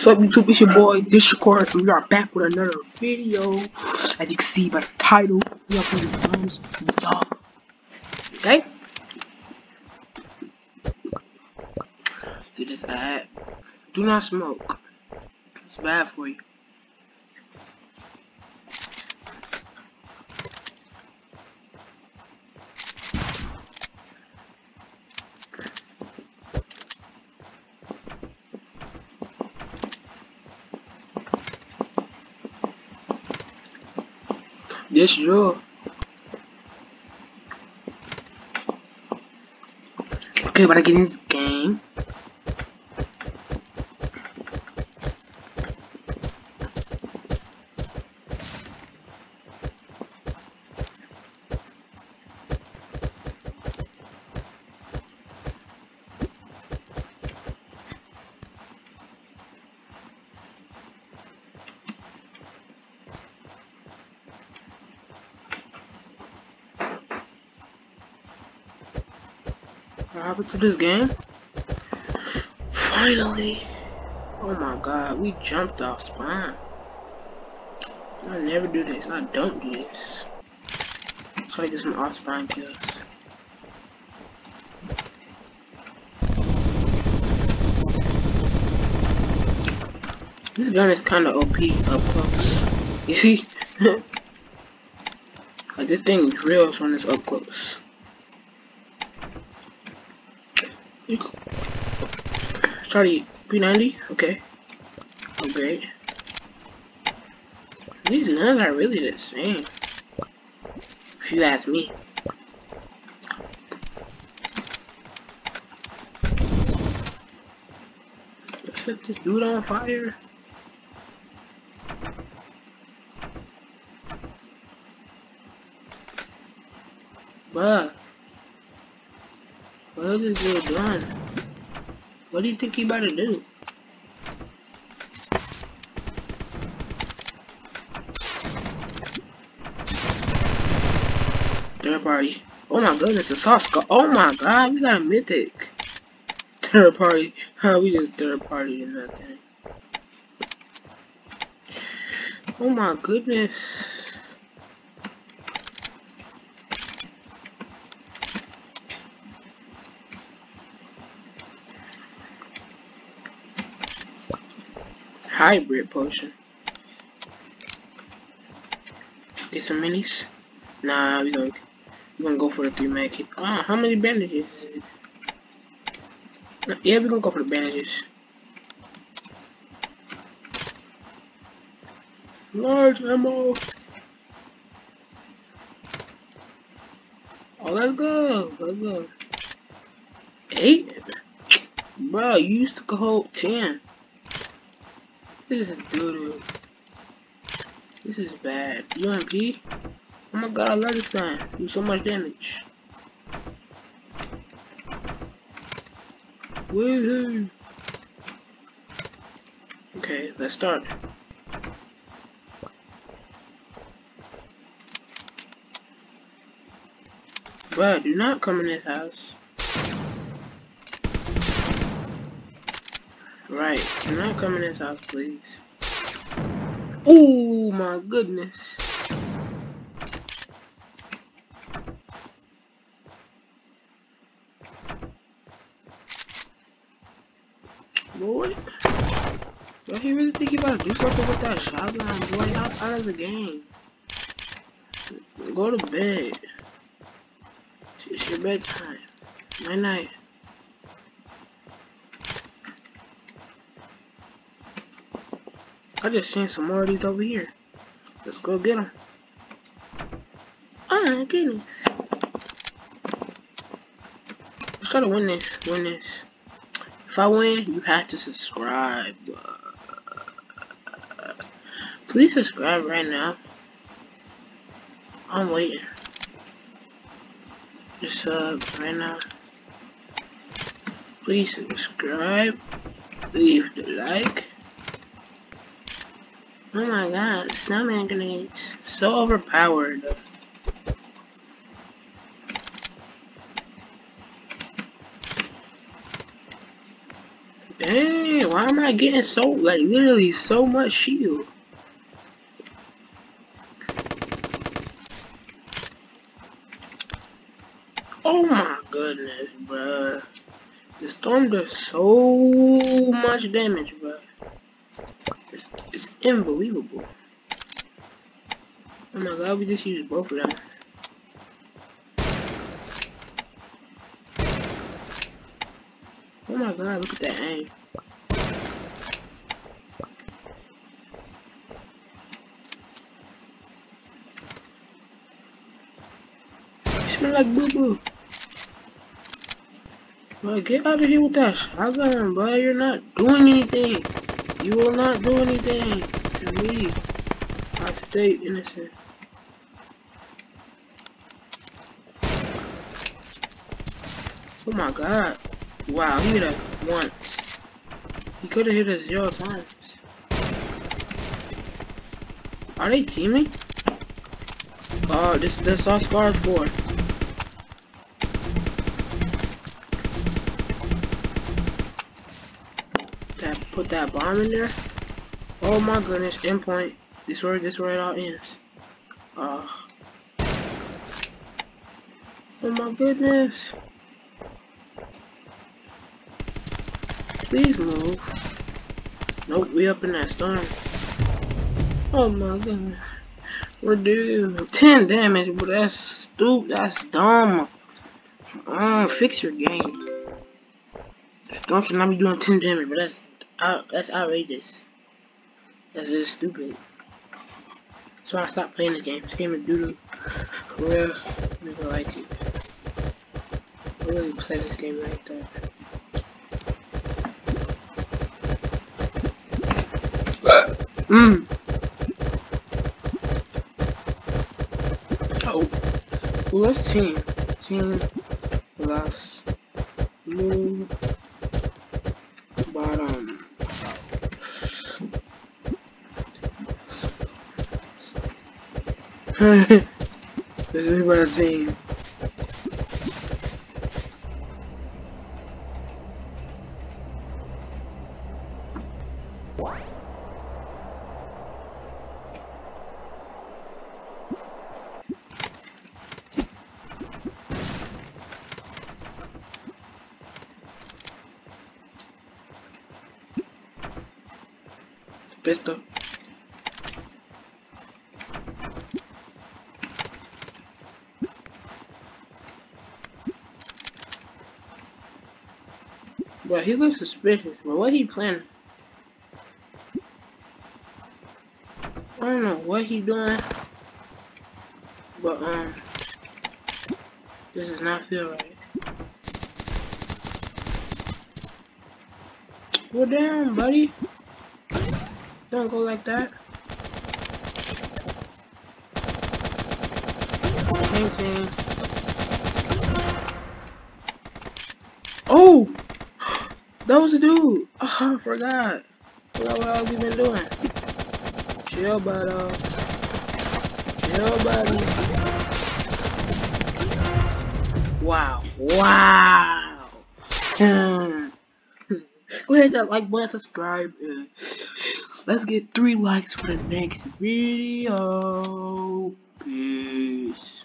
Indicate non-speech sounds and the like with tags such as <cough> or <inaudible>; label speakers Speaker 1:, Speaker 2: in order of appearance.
Speaker 1: What's up YouTube, it's your boy Discord, and we are back with another video. As you can see by the title, we are playing Dog. Okay? You just add, do not smoke. It's bad for you. Yes, sure. Okay, but I get in this game. Happened to this game? Finally! Oh my god, we jumped off spawn. I never do this. I don't do this. Try to get some off spawn kills. This gun is kind of OP up close. You <laughs> see? like this thing drills when it's up close. Sorry, P90? Okay. Oh, great. These nuns are really the same. If you ask me. Let's set this dude on fire. Bruh. What do you think he about to do? Third party. Oh my goodness, a soft Oh my god, we got a mythic. Third party. Huh, <laughs> we just third party and nothing. Oh my goodness. Hybrid potion. Get some minis. Nah, we gonna we gonna go for the three man kit. Ah, how many bandages? Yeah, we gonna go for the bandages. Large ammo. Oh, let's go. Let's go. Eight? Bro, you used to go hold ten. This is doo-doo. This is bad. UMP? Oh my god, I love this gun. Do so much damage. Woohoo! Okay, let's start. Bruh, do not come in this house. Right, do not come in this house, please. Oh my goodness. Boy, do he really think he about to do something with that shotgun? Boy, out, out of the game. Go to bed. It's your bedtime. Night night. I just seen some more of these over here. Let's go get them. Oh my goodness. Let's try to win this. Win this. If I win, you have to subscribe. Please subscribe right now. I'm waiting. Just sub right now. Please subscribe. Leave the like. Oh my god, snowman grenades. So overpowered. Dang, why am I getting so, like, literally so much shield? Oh my goodness, bruh. The storm does so much damage. It's, unbelievable. Oh my god, we just used both of them. Oh my god, look at that aim. smell like boo boo. Bro, get out of here with that shotgun, bro. You're not doing anything. You will not do anything to me. I stay innocent. Oh my god. Wow, he hit us once. He could have hit us zero times. Are they teaming? Oh, this this all Scar's board. Put that bomb in there. Oh my goodness, endpoint. This where this where it all ends. Uh Oh my goodness. Please move. Nope, we up in that storm. Oh my goodness. We're doomed. 10 damage, but that's stupid. That's dumb. Um, fix your game. Storm should not be doing 10 damage, but that's out, that's outrageous. That's just stupid. So I stopped playing the game. This game is. For <laughs> real, never like it. I really play this game like that. Mmm. Oh. Well, let's team. Team. Last. Blue. This is what I've But he looks suspicious, but what he planning? I don't know what he doing, but um, this does not feel right. Go down, buddy. Don't go like that. Painting. Oh! That was the dude. Oh, I forgot. Forgot what I was even doing. Chill, buddy. Chill, buddy. Wow. Wow. <laughs> Go ahead like button, subscribe. And let's get three likes for the next video. Peace.